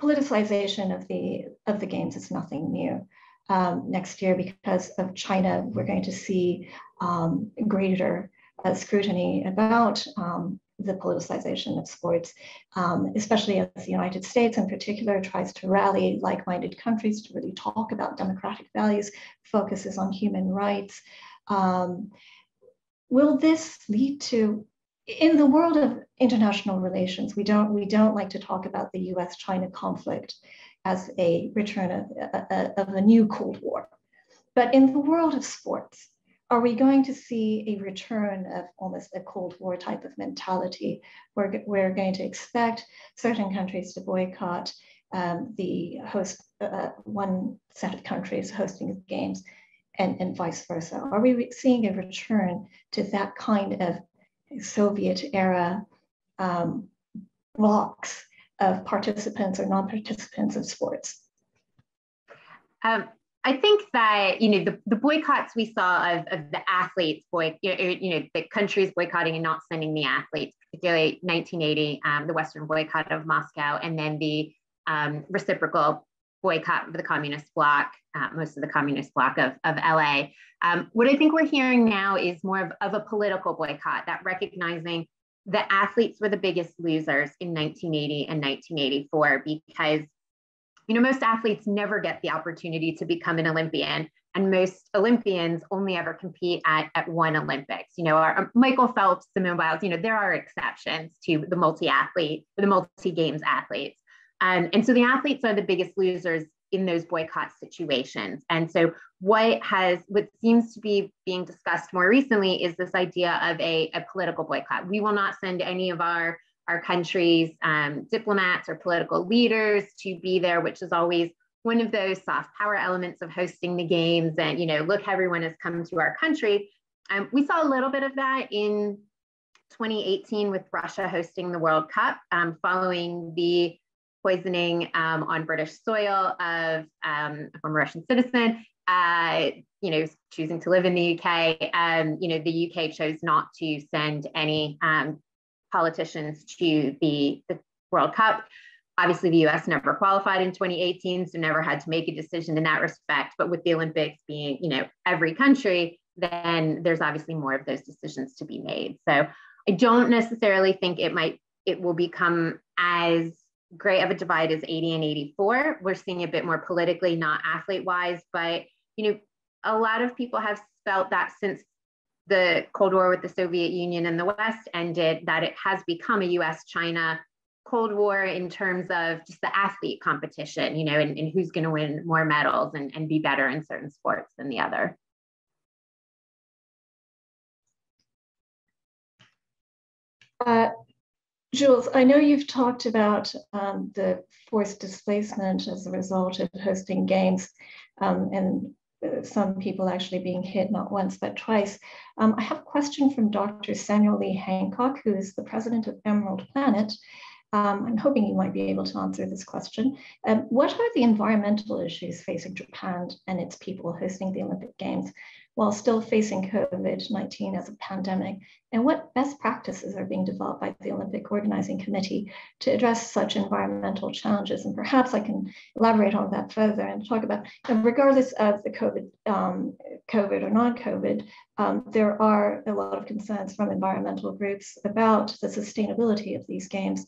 politicization of the of the games is nothing new. Um, next year, because of China, we're going to see um, greater uh, scrutiny about um, the politicization of sports, um, especially as the United States in particular tries to rally like-minded countries to really talk about democratic values, focuses on human rights. Um, will this lead to, in the world of international relations, we don't, we don't like to talk about the US-China conflict as a return of, uh, of a new Cold War. But in the world of sports, are we going to see a return of almost a Cold War type of mentality? We're, we're going to expect certain countries to boycott um, the host, uh, one set of countries hosting games and, and vice versa. Are we seeing a return to that kind of Soviet era um, blocks of participants or non-participants of sports? Um, I think that you know the, the boycotts we saw of, of the athletes boy you know, the countries boycotting and not sending the athletes, particularly 1980, um, the Western boycott of Moscow, and then the um, reciprocal boycott of the communist bloc, uh, most of the communist bloc of, of LA. Um, what I think we're hearing now is more of, of a political boycott that recognizing the athletes were the biggest losers in 1980 and 1984 because you know, most athletes never get the opportunity to become an Olympian. And most Olympians only ever compete at, at one Olympics. You know, our, um, Michael Phelps, Simone Biles, you know, there are exceptions to the multi-athlete, the multi-games athletes. Um, and so the athletes are the biggest losers in those boycott situations. And so what has what seems to be being discussed more recently is this idea of a, a political boycott. We will not send any of our our country's um, diplomats or political leaders to be there, which is always one of those soft power elements of hosting the games. And you know, look, everyone has come to our country. Um, we saw a little bit of that in 2018 with Russia hosting the World Cup, um, following the poisoning um, on British soil of um, a former Russian citizen. Uh, you know, choosing to live in the UK. Um, you know, the UK chose not to send any um, politicians to the, the World Cup. Obviously, the US never qualified in 2018, so never had to make a decision in that respect. But with the Olympics being, you know, every country, then there's obviously more of those decisions to be made. So I don't necessarily think it might it will become as great of a divide is 80 and 84. We're seeing a bit more politically, not athlete wise, but you know, a lot of people have felt that since the Cold War with the Soviet Union and the West ended, that it has become a US China Cold War in terms of just the athlete competition, you know, and, and who's going to win more medals and, and be better in certain sports than the other. Uh, Jules, I know you've talked about um, the forced displacement as a result of hosting games um, and uh, some people actually being hit not once but twice. Um, I have a question from Dr. Samuel Lee Hancock, who is the president of Emerald Planet. Um, I'm hoping you might be able to answer this question. Um, what are the environmental issues facing Japan and its people hosting the Olympic Games? while still facing COVID 19 as a pandemic? And what best practices are being developed by the Olympic Organizing Committee to address such environmental challenges? And perhaps I can elaborate on that further and talk about, and regardless of the COVID, um, COVID or non COVID, um, there are a lot of concerns from environmental groups about the sustainability of these games.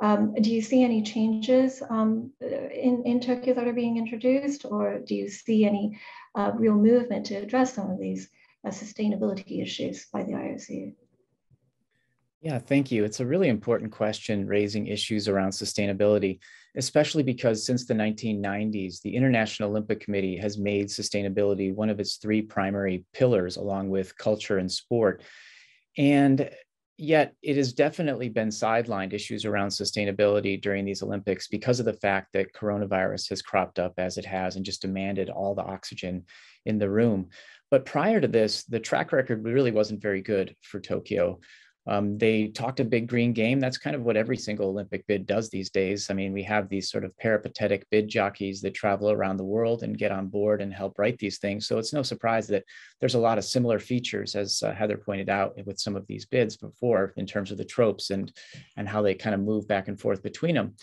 Um, do you see any changes um, in, in Tokyo that are being introduced, or do you see any uh, real movement to address some of these uh, sustainability issues by the IOC? Yeah, thank you. It's a really important question raising issues around sustainability, especially because since the 1990s, the International Olympic Committee has made sustainability one of its three primary pillars, along with culture and sport. And yet it has definitely been sidelined issues around sustainability during these Olympics because of the fact that coronavirus has cropped up as it has and just demanded all the oxygen in the room. But prior to this, the track record really wasn't very good for Tokyo. Um, they talked a big green game. That's kind of what every single Olympic bid does these days. I mean, we have these sort of peripatetic bid jockeys that travel around the world and get on board and help write these things. So it's no surprise that there's a lot of similar features, as uh, Heather pointed out with some of these bids before, in terms of the tropes and and how they kind of move back and forth between them.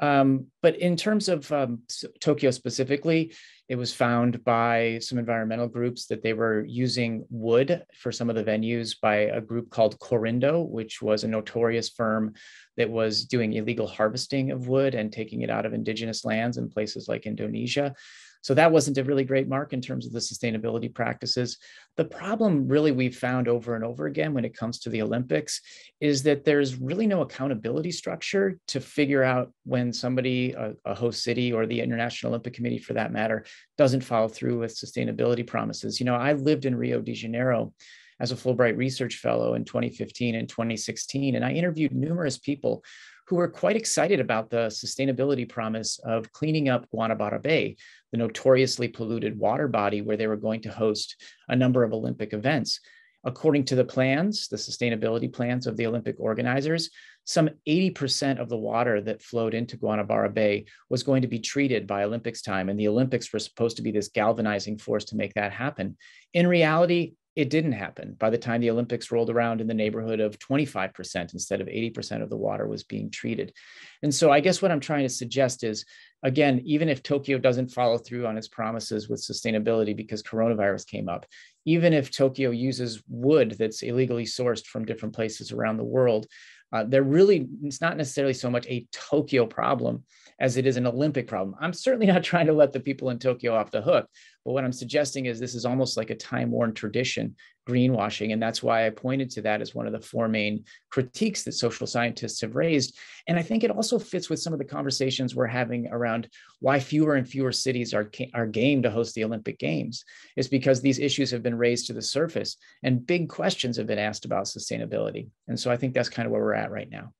Um, but in terms of um, Tokyo specifically, it was found by some environmental groups that they were using wood for some of the venues by a group called Korindo, which was a notorious firm that was doing illegal harvesting of wood and taking it out of indigenous lands in places like Indonesia. So that wasn't a really great mark in terms of the sustainability practices. The problem really we've found over and over again when it comes to the Olympics is that there's really no accountability structure to figure out when somebody, a, a host city or the International Olympic Committee for that matter, doesn't follow through with sustainability promises. You know, I lived in Rio de Janeiro as a Fulbright Research Fellow in 2015 and 2016, and I interviewed numerous people who were quite excited about the sustainability promise of cleaning up Guanabara Bay, the notoriously polluted water body where they were going to host a number of Olympic events. According to the plans, the sustainability plans of the Olympic organizers, some 80% of the water that flowed into Guanabara Bay was going to be treated by Olympics time. And the Olympics were supposed to be this galvanizing force to make that happen. In reality, it didn't happen. By the time the Olympics rolled around in the neighborhood of 25% instead of 80% of the water was being treated. And so I guess what I'm trying to suggest is again, even if Tokyo doesn't follow through on its promises with sustainability because coronavirus came up, even if Tokyo uses wood that's illegally sourced from different places around the world, uh, they're really, it's not necessarily so much a Tokyo problem as it is an Olympic problem. I'm certainly not trying to let the people in Tokyo off the hook, but what I'm suggesting is this is almost like a time worn tradition, greenwashing. And that's why I pointed to that as one of the four main critiques that social scientists have raised. And I think it also fits with some of the conversations we're having around why fewer and fewer cities are, are game to host the Olympic Games, is because these issues have been raised to the surface and big questions have been asked about sustainability. And so I think that's kind of where we're at right now.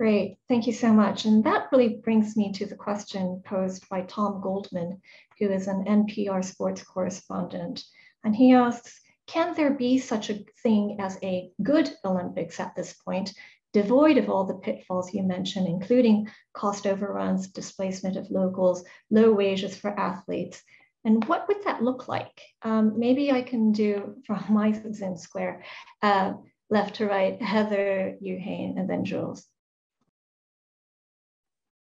Great, thank you so much. And that really brings me to the question posed by Tom Goldman, who is an NPR sports correspondent. And he asks, can there be such a thing as a good Olympics at this point, devoid of all the pitfalls you mentioned, including cost overruns, displacement of locals, low wages for athletes? And what would that look like? Um, maybe I can do from my Zoom square, uh, left to right, Heather, Yuhei, and then Jules.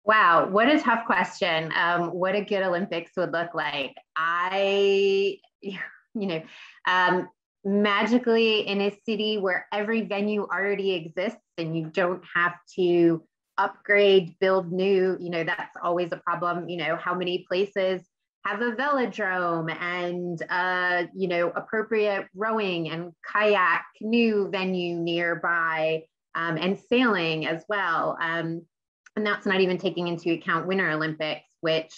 Wow, what a tough question. Um, what a good Olympics would look like. I, you know, um, magically in a city where every venue already exists and you don't have to upgrade, build new, you know, that's always a problem. You know, how many places have a velodrome and, uh, you know, appropriate rowing and kayak canoe venue nearby um, and sailing as well. Um, and that's not even taking into account winter olympics which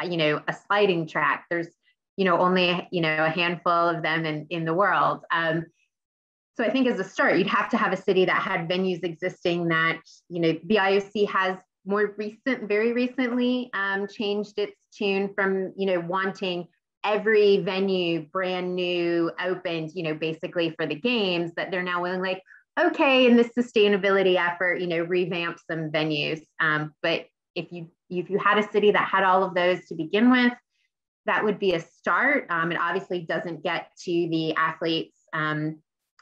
uh, you know a sliding track there's you know only you know a handful of them in, in the world. Um, so i think as a start you'd have to have a city that had venues existing that you know the ioc has more recent very recently um, changed its tune from you know wanting every venue brand new opened you know basically for the games that they're now willing like okay in this sustainability effort you know revamp some venues. Um, but if you if you had a city that had all of those to begin with that would be a start. Um, it obviously doesn't get to the athletes um,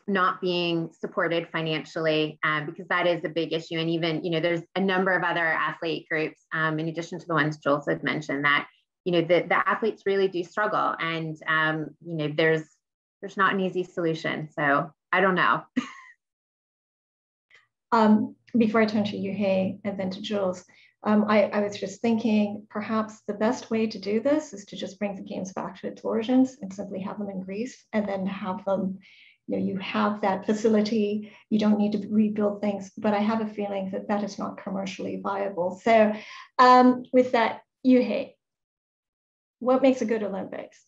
not being supported financially um, because that is a big issue. And even you know there's a number of other athlete groups um, in addition to the ones jules had mentioned that you know the, the athletes really do struggle. And um, you know there's there's not an easy solution. So i don't know Um, before I turn to Yuhei and then to Jules, um, I, I, was just thinking perhaps the best way to do this is to just bring the games back to its origins and simply have them in Greece and then have them, you know, you have that facility, you don't need to rebuild things, but I have a feeling that that is not commercially viable. So um, with that, Yuhei, what makes a good Olympics?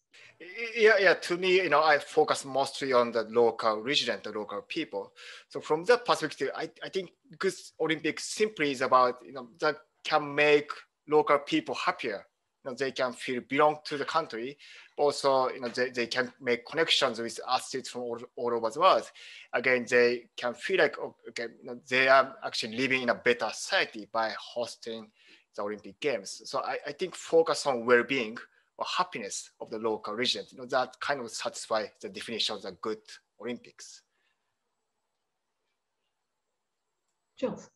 yeah, yeah. To me, you know, I focus mostly on the local resident, the local people. So from that perspective, I, I think good Olympics simply is about you know that can make local people happier. You know, they can feel belong to the country. Also, you know, they, they can make connections with athletes from all, all over the world. Again, they can feel like oh, okay, you know, they are actually living in a better society by hosting the Olympic Games. So I, I think focus on well-being or happiness of the local region. You know, that kind of satisfy the definition of the good Olympics. Jules.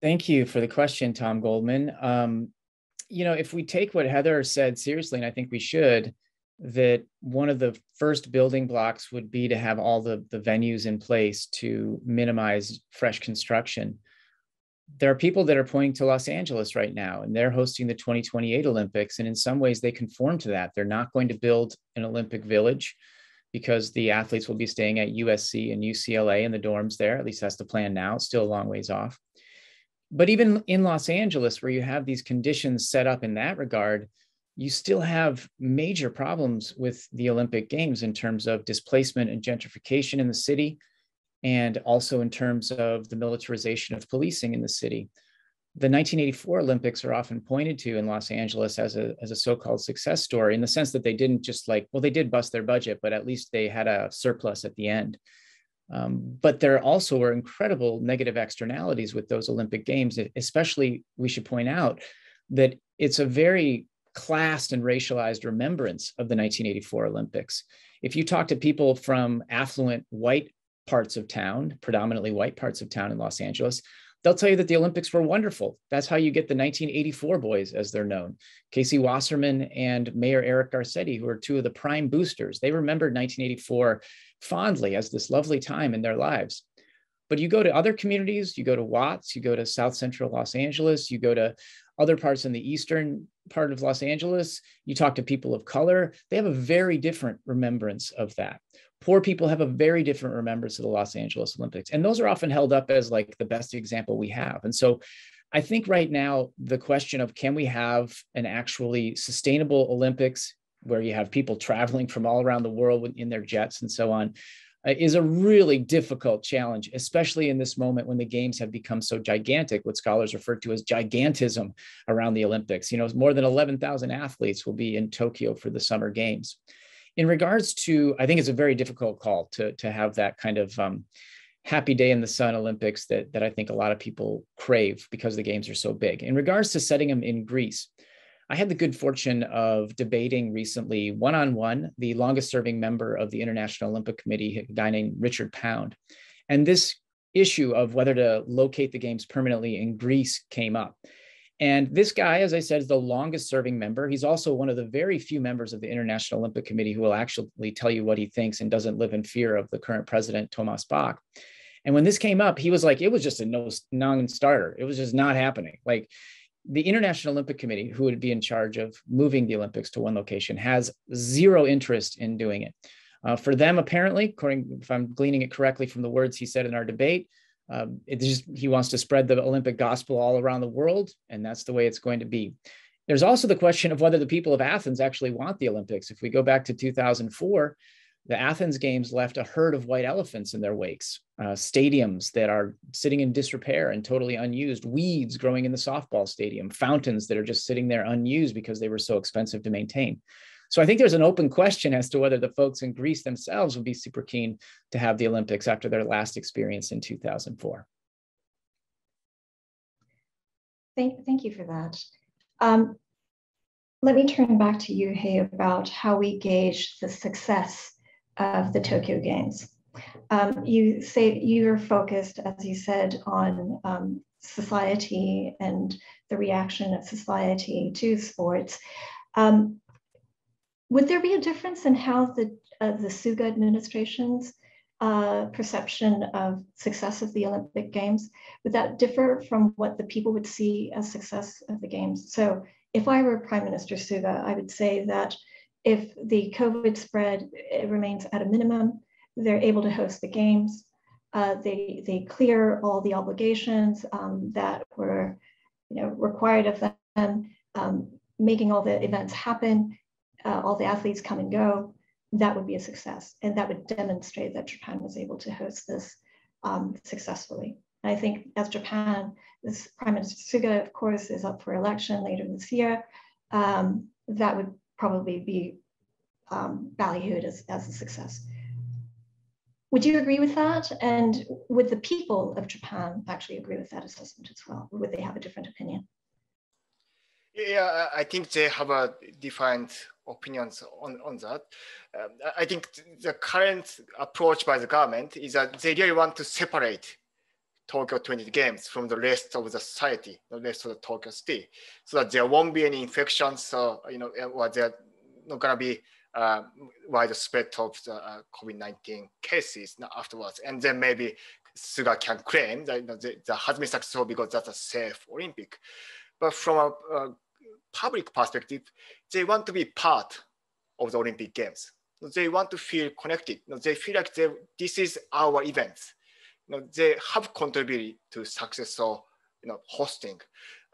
Thank you for the question, Tom Goldman. Um, you know, if we take what Heather said seriously, and I think we should, that one of the first building blocks would be to have all the, the venues in place to minimize fresh construction there are people that are pointing to Los Angeles right now, and they're hosting the 2028 Olympics. And in some ways, they conform to that. They're not going to build an Olympic village because the athletes will be staying at USC and UCLA in the dorms there. At least that's the plan now. It's still a long ways off. But even in Los Angeles, where you have these conditions set up in that regard, you still have major problems with the Olympic Games in terms of displacement and gentrification in the city and also in terms of the militarization of policing in the city. The 1984 Olympics are often pointed to in Los Angeles as a, as a so-called success story in the sense that they didn't just like, well, they did bust their budget, but at least they had a surplus at the end. Um, but there also were incredible negative externalities with those Olympic Games, especially we should point out that it's a very classed and racialized remembrance of the 1984 Olympics. If you talk to people from affluent white parts of town, predominantly white parts of town in Los Angeles, they'll tell you that the Olympics were wonderful. That's how you get the 1984 boys, as they're known. Casey Wasserman and Mayor Eric Garcetti, who are two of the prime boosters, they remembered 1984 fondly as this lovely time in their lives. But you go to other communities, you go to Watts, you go to South Central Los Angeles, you go to other parts in the eastern part of Los Angeles, you talk to people of color, they have a very different remembrance of that. Poor people have a very different remembrance of the Los Angeles Olympics. And those are often held up as like the best example we have. And so I think right now, the question of can we have an actually sustainable Olympics where you have people traveling from all around the world in their jets and so on uh, is a really difficult challenge, especially in this moment when the games have become so gigantic, what scholars refer to as gigantism around the Olympics. You know, more than 11,000 athletes will be in Tokyo for the summer games. In regards to, I think it's a very difficult call to, to have that kind of um, happy day in the sun Olympics that, that I think a lot of people crave because the games are so big. In regards to setting them in Greece, I had the good fortune of debating recently one on one the longest serving member of the International Olympic Committee, a guy named Richard Pound. And this issue of whether to locate the games permanently in Greece came up. And this guy, as I said, is the longest serving member. He's also one of the very few members of the International Olympic Committee who will actually tell you what he thinks and doesn't live in fear of the current president, Thomas Bach. And when this came up, he was like, it was just a no non-starter. It was just not happening. Like the International Olympic Committee, who would be in charge of moving the Olympics to one location, has zero interest in doing it. Uh, for them, apparently, according if I'm gleaning it correctly from the words he said in our debate, um, it just he wants to spread the Olympic gospel all around the world, and that's the way it's going to be. There's also the question of whether the people of Athens actually want the Olympics. If we go back to 2004, the Athens Games left a herd of white elephants in their wakes, uh, stadiums that are sitting in disrepair and totally unused, weeds growing in the softball stadium, fountains that are just sitting there unused because they were so expensive to maintain. So I think there's an open question as to whether the folks in Greece themselves would be super keen to have the Olympics after their last experience in 2004. Thank, thank you for that. Um, let me turn back to you, Hey, about how we gauge the success of the Tokyo Games. Um, you say you're focused, as you said, on um, society and the reaction of society to sports. Um, would there be a difference in how the uh, the Suga administration's uh, perception of success of the Olympic Games would that differ from what the people would see as success of the games? So, if I were Prime Minister Suga, I would say that if the COVID spread remains at a minimum, they're able to host the games. Uh, they, they clear all the obligations um, that were you know, required of them, um, making all the events happen, uh, all the athletes come and go, that would be a success. And that would demonstrate that Japan was able to host this um, successfully. And I think as Japan, this Prime Minister Suga, of course, is up for election later this year. Um, that would probably be um, valued as, as a success. Would you agree with that? And would the people of Japan actually agree with that assessment as well? Would they have a different opinion? Yeah, I think they have a different opinions on, on that. Um, I think the current approach by the government is that they really want to separate Tokyo 20 games from the rest of the society, the rest of the Tokyo city, so that there won't be any infections, so, you know, or there not gonna be uh, widespread of the uh, COVID-19 cases afterwards. And then maybe Suga can claim that you know, the, the has been successful because that's a safe Olympic. But from a, a, public perspective, they want to be part of the Olympic Games. They want to feel connected. They feel like they, this is our event. They have contributed to successful you know, hosting.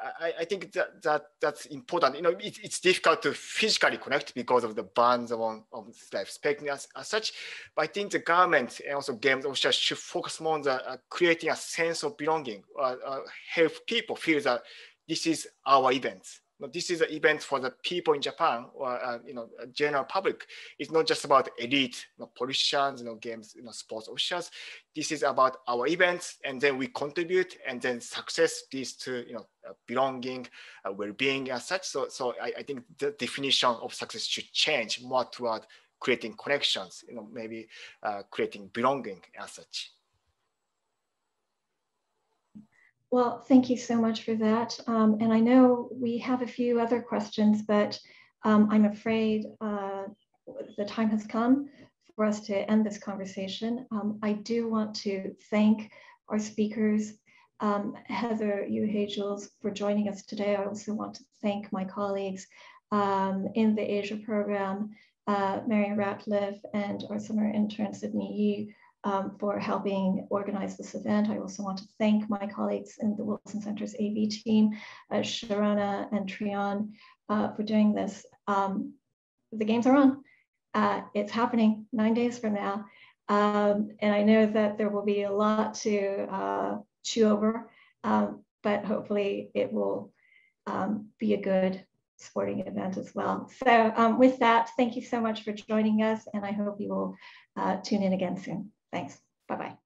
I, I think that, that that's important. You know, it, it's difficult to physically connect because of the bans on, on life speaking as, as such. But I think the government and also games officials should focus more on the, uh, creating a sense of belonging, uh, uh, help people feel that this is our event this is an event for the people in Japan or uh, you know general public. It's not just about elite you know, politicians, you know, games, you know, sports officials. This is about our events, and then we contribute, and then success leads to you know belonging, uh, well-being, as such. So, so I, I, think the definition of success should change more toward creating connections. You know, maybe uh, creating belonging as such. Well, thank you so much for that. Um, and I know we have a few other questions, but um, I'm afraid uh, the time has come for us to end this conversation. Um, I do want to thank our speakers, um, Heather Jules for joining us today. I also want to thank my colleagues um, in the Asia program, uh, Mary Ratliff and our summer intern, Sydney Yu, um, for helping organize this event. I also want to thank my colleagues in the Wilson Center's AV team, uh, Sharona and Trion, uh, for doing this. Um, the games are on. Uh, it's happening nine days from now. Um, and I know that there will be a lot to uh, chew over, um, but hopefully it will um, be a good sporting event as well. So um, with that, thank you so much for joining us and I hope you will uh, tune in again soon. Thanks. Bye-bye.